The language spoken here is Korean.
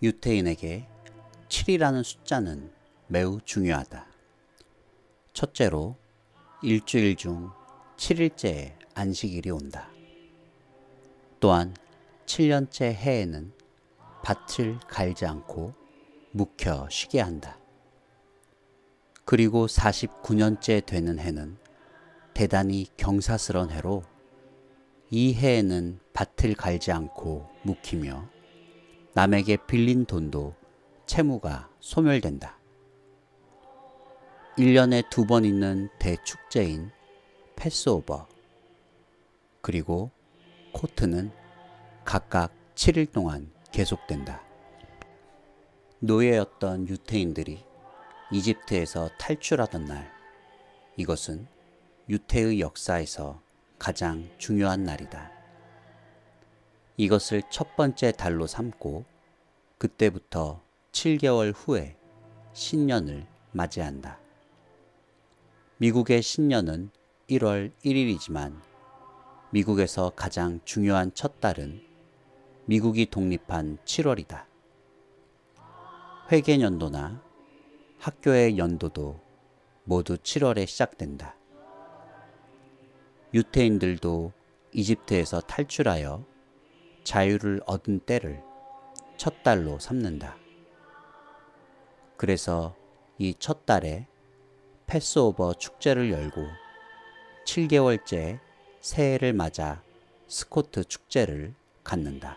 유태인에게 7이라는 숫자는 매우 중요하다. 첫째로 일주일 중 7일째에 안식일이 온다. 또한 7년째 해에는 밭을 갈지 않고 묵혀 쉬게 한다. 그리고 49년째 되는 해는 대단히 경사스런 해로 이 해에는 밭을 갈지 않고 묵히며 남에게 빌린 돈도 채무가 소멸된다. 1년에 두 번 있는 대축제인 패스오버 그리고 코트는 각각 7일 동안 계속된다. 노예였던 유태인들이 이집트에서 탈출하던 날, 이것은 유태의 역사에서 가장 중요한 날이다. 이것을 첫 번째 달로 삼고 그때부터 7개월 후에 신년을 맞이한다. 미국의 신년은 1월 1일이지만 미국에서 가장 중요한 첫 달은 미국이 독립한 7월이다. 회계 연도나 학교의 연도도 모두 7월에 시작된다. 유태인들도 이집트에서 탈출하여 자유를 얻은 때를 첫 달로 삼는다. 그래서 이 첫 달에 패스오버 축제를 열고 7개월째 새해를 맞아 스코트 축제를 갖는다.